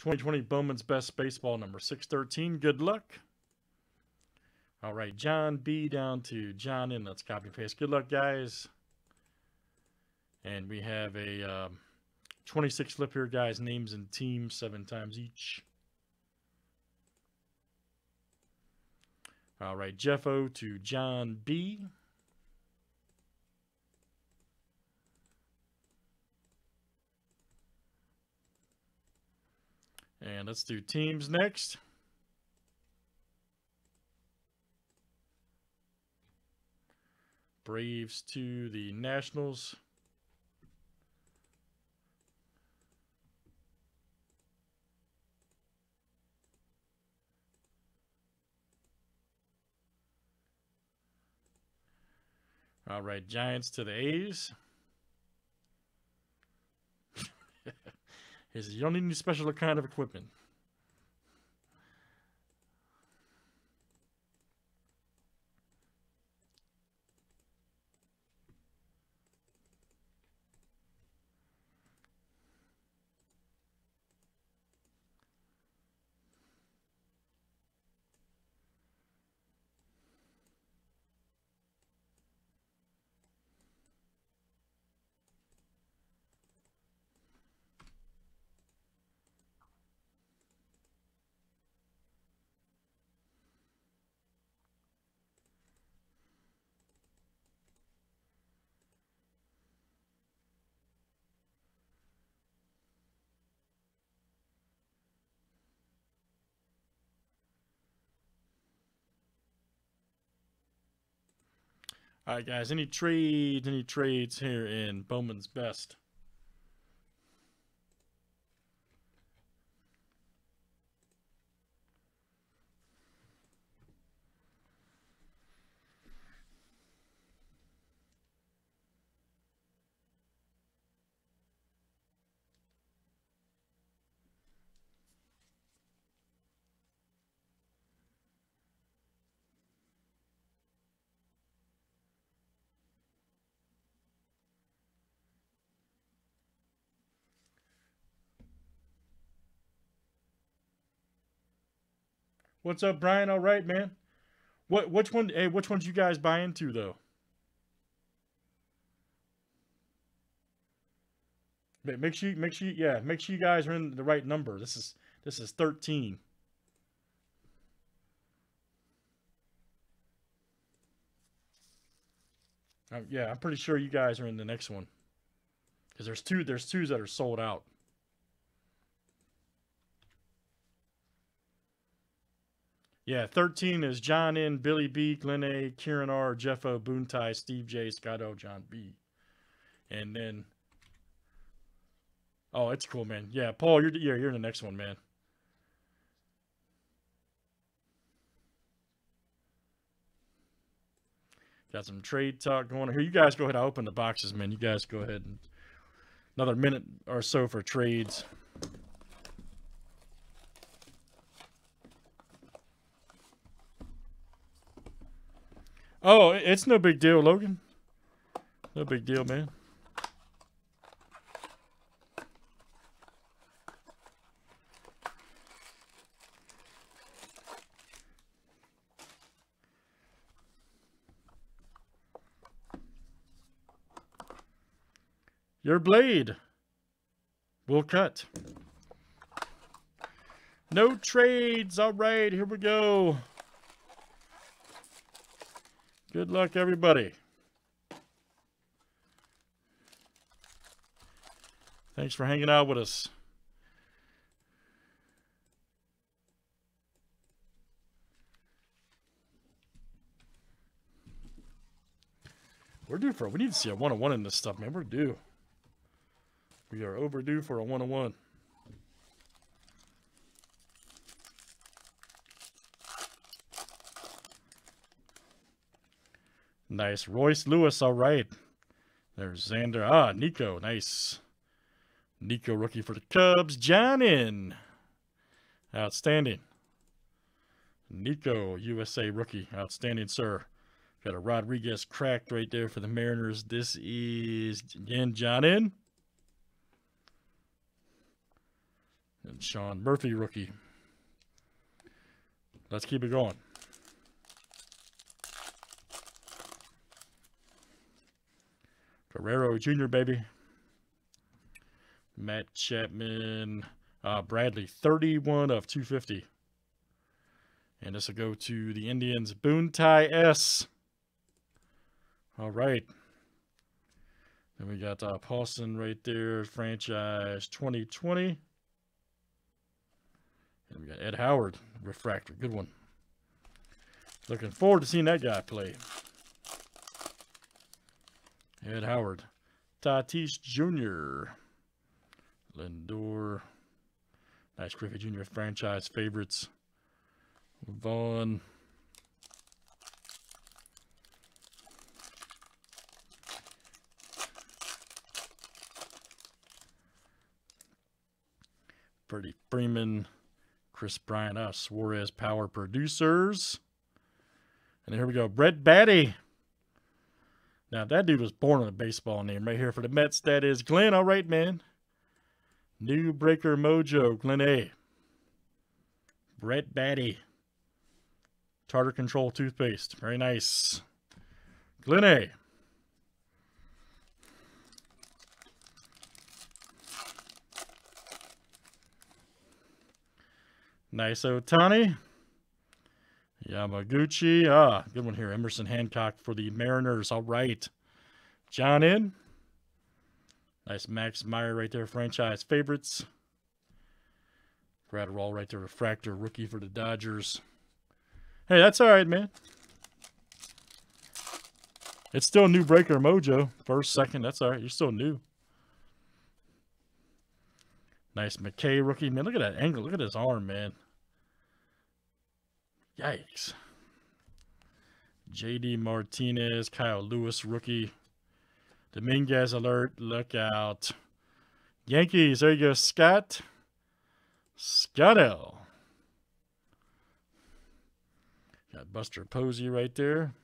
2020 Bowman's Best Baseball number 613. Good luck. All right, John B down to John N. Let's copy and paste. Good luck, guys. And we have a um, 26 flip here, guys. Names and teams seven times each. All right, Jeff O to John B. And let's do teams next. Braves to the Nationals. All right, Giants to the A's. He says, you don't need any special kind of equipment. All right, guys. Any trades? Any trades here in Bowman's Best? What's up, Brian? All right, man. What which one? Hey, which ones you guys buy into though? Make sure, you, make sure, yeah, make sure you guys are in the right number. This is this is thirteen. Uh, yeah, I'm pretty sure you guys are in the next one because there's two there's twos that are sold out. Yeah, 13 is John N, Billy B, Glenn A, Kieran R, Jeff O, Boontai, Steve J, Scott O, John B. And then Oh, it's cool, man. Yeah, Paul, you're yeah, you're in the next one, man. Got some trade talk going on here. You guys go ahead. I open the boxes, man. You guys go ahead and another minute or so for trades. Oh, it's no big deal, Logan. No big deal, man. Your blade will cut. No trades. All right, here we go. Good luck, everybody. Thanks for hanging out with us. We're due for, we need to see a one-on-one in this stuff, man. We're due. We are overdue for a one-on-one. Nice. Royce Lewis, all right. There's Xander. Ah, Nico, nice. Nico, rookie for the Cubs. John in. Outstanding. Nico, USA rookie. Outstanding, sir. Got a Rodriguez cracked right there for the Mariners. This is, again, John in. And Sean Murphy, rookie. Let's keep it going. Guerrero Jr., baby. Matt Chapman. Uh, Bradley, 31 of 250. And this will go to the Indians. Boontai S. All right. Then we got uh, Paulson right there, franchise 2020. And we got Ed Howard, refractor. Good one. Looking forward to seeing that guy play. Ed Howard. Tatis Jr. Lindor. Nice Griffey Jr. franchise favorites. Vaughn. Freddie Freeman. Kris Bryant, us, Suarez Power Producers. And here we go. Brett Baty. Now, that dude was born with a baseball name right here for the Mets. That is Glenn. All right, man. New Breaker Mojo, Glen A. Brett Baty. Tartar Control toothpaste. Very nice. Glen A. Nice Ohtani. Yamaguchi. Ah, good one here. Emerson Hancock for the Mariners. All right. John in. Nice Max Meyer right there. Franchise favorites. Graterol right there. Refractor rookie for the Dodgers. Hey, that's all right, man. It's still new breaker mojo. First, second, that's all right. You're still new. Nice McKay rookie. Man, look at that angle. Look at his arm, man. Yikes. JD Martinez, Kyle Lewis rookie. Dominguez alert. Look out. Yankees, there you go. Scott. Scotto. Got Buster Posey right there.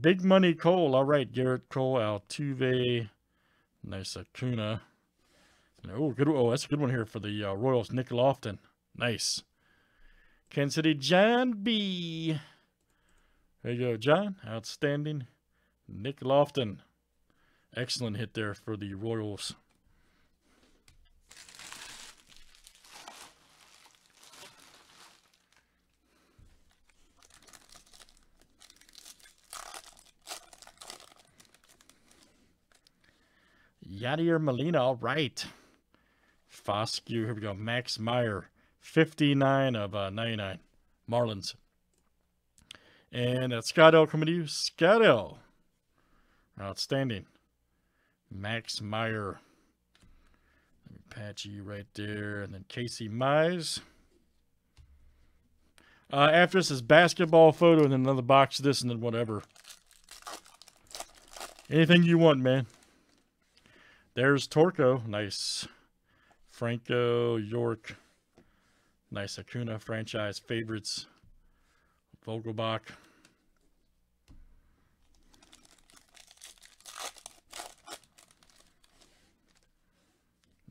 Big Money Cole. All right, Gerrit Cole, Altuve. Nice Acuna. Oh, good. Oh, that's a good one here for the uh, Royals. Nick Loftin. Nice. Kansas City John B. There you go, John. Outstanding. Nick Loftin. Excellent hit there for the Royals. Yadier Molina, all right. Foscue, here we go. Max Meyer, 59 of uh, 99. Marlins. And that's Scott L coming to you. Scott L. Outstanding. Max Meyer. Pache right there. And then Casey Mize. Uh, after this is basketball photo and then another box of this and then whatever. Anything you want, man. There's Torco. Nice. Franco, York. Nice Acuna franchise favorites. Vogelbach.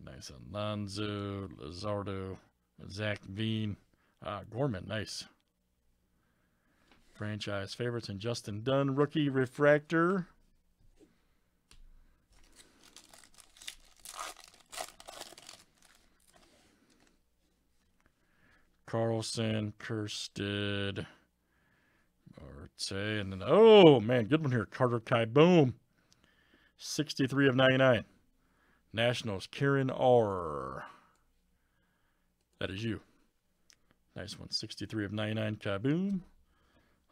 Nice Alonso, Luzardo, Zac Veen, uh, Gorman, nice. Franchise favorites and Justin Dunn, rookie refractor. Carlson, Kjerstad, Marte, and then, oh, man, good one here. Carter Kieboom, 63 of 99. Nationals, Kieran R. That is you. Nice one. 63 of 99. Kaboom.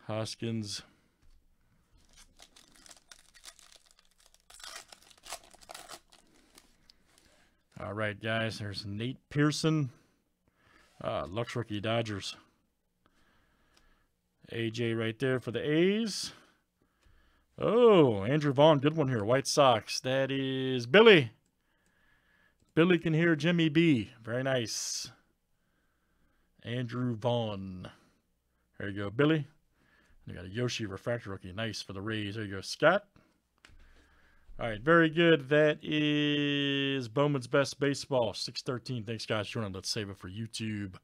Hoskins. All right, guys. There's Nate Pearson. Uh, Lux Rookie Dodgers. AJ right there for the A's. Oh, Andrew Vaughn, good one here. White Sox. That is Billy. Billy can hear Jimmy B. Very nice. Andrew Vaughn. There you go, Billy. You got a Yoshi refractor rookie. Nice for the Rays. There you go, Scott. All right, very good. That is Bowman's Best Baseball, 613. Thanks, guys, joining. Let's save it for YouTube.